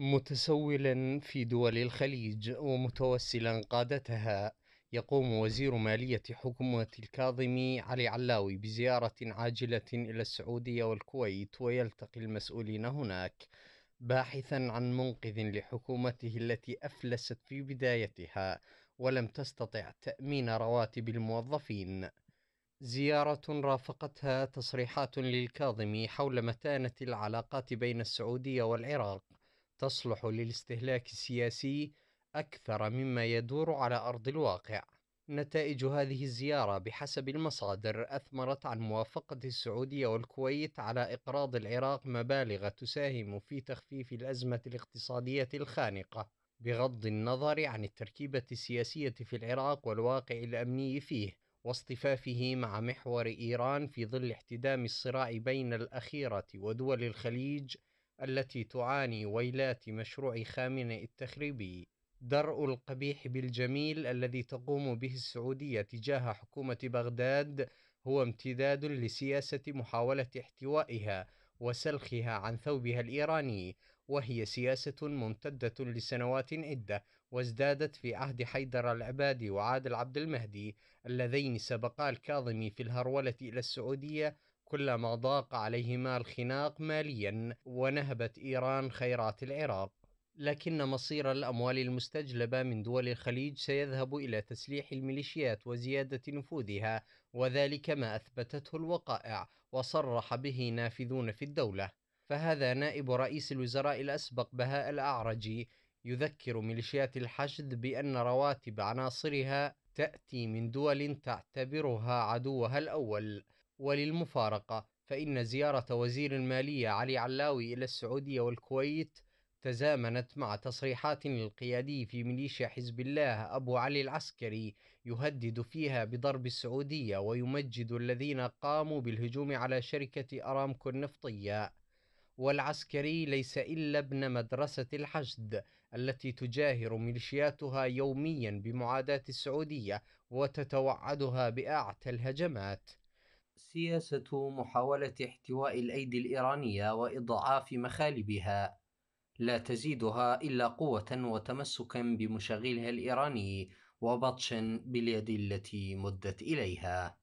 متسولا في دول الخليج ومتوسلا قادتها يقوم وزير مالية حكومة الكاظمي علي علاوي بزيارة عاجلة إلى السعودية والكويت ويلتقي المسؤولين هناك باحثا عن منقذ لحكومته التي أفلست في بدايتها ولم تستطع تأمين رواتب الموظفين. زيارة رافقتها تصريحات للكاظمي حول متانة العلاقات بين السعودية والعراق. تصلح للاستهلاك السياسي أكثر مما يدور على أرض الواقع. نتائج هذه الزيارة بحسب المصادر أثمرت عن موافقة السعودية والكويت على إقراض العراق مبالغ تساهم في تخفيف الأزمة الاقتصادية الخانقة، بغض النظر عن التركيبة السياسية في العراق والواقع الأمني فيه، واصطفافه مع محور إيران في ظل احتدام الصراع بين الأخيرة ودول الخليج التي تعاني ويلات مشروع خامنئي التخريبي درء القبيح بالجميل الذي تقوم به السعودية تجاه حكومة بغداد هو امتداد لسياسة محاولة احتوائها وسلخها عن ثوبها الإيراني وهي سياسة ممتدة لسنوات عدة وازدادت في عهد حيدر العبادي وعادل عبد المهدي اللذين سبقا الكاظمي في الهرولة إلى السعودية كلما ضاق عليهما الخناق ماليا ونهبت إيران خيرات العراق. لكن مصير الأموال المستجلبة من دول الخليج سيذهب إلى تسليح الميليشيات وزيادة نفوذها وذلك ما أثبتته الوقائع وصرح به نافذون في الدولة. فهذا نائب رئيس الوزراء الأسبق بهاء الأعرجي يذكر ميليشيات الحشد بأن رواتب عناصرها تأتي من دول تعتبرها عدوها الأول. وللمفارقة فإن زيارة وزير المالية علي علاوي إلى السعودية والكويت تزامنت مع تصريحات للقيادي في ميليشيا حزب الله أبو علي العسكري يهدد فيها بضرب السعودية ويمجد الذين قاموا بالهجوم على شركة أرامكو النفطية. والعسكري ليس إلا ابن مدرسة الحشد التي تجاهر ميليشياتها يوميا بمعاداة السعودية وتتوعدها بأعتى الهجمات. سياسة محاولة احتواء الأيدي الإيرانية وإضعاف مخالبها. لا تزيدها إلا قوة وتمسكا بمشغلها الإيراني وبطشا باليد التي مدت إليها.